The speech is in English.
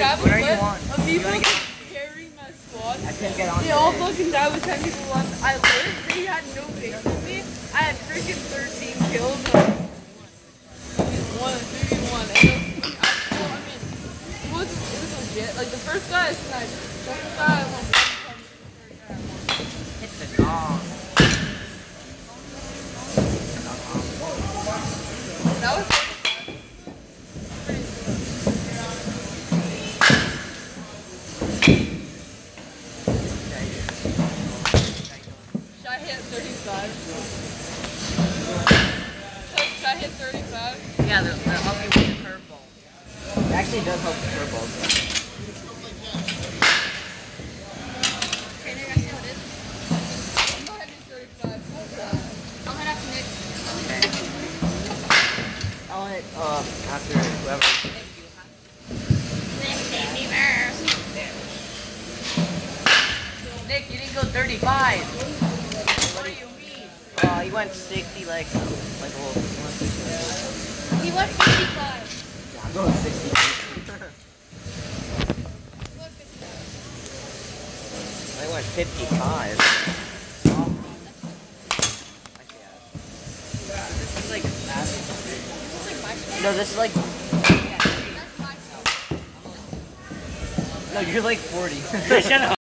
grab a What clip on? of people get- carrying my squad. I couldn't get on. They all fucking died with 10 people left. I lived. They had no faith in me. I had freaking 13 kills. Like, one, three, one. And then, I, I mean, it was, it was legit. Like, the first guy I sniped. Second guy, I went one punch. Third guy, I won. Hit the gong. That was Should I hit 35? Should I hit 35? Yeah, they'll, they'll help you with the curveball. It actually does help with curveballs. Okay, Nick, I see what it is. I'm not hitting 35. I'll head after Nick. I'll hit um after whoever. Nick, baby. Nick, you didn't go 35. Oh, he went 60 like like a little. he went 60 like- He went 55. Yeah, I'm going 60. He went 55. I went 55. Oh. Actually, yeah. This is like massive. It's like my squad. No, this is like. That's. No, you're like 40. Shut up.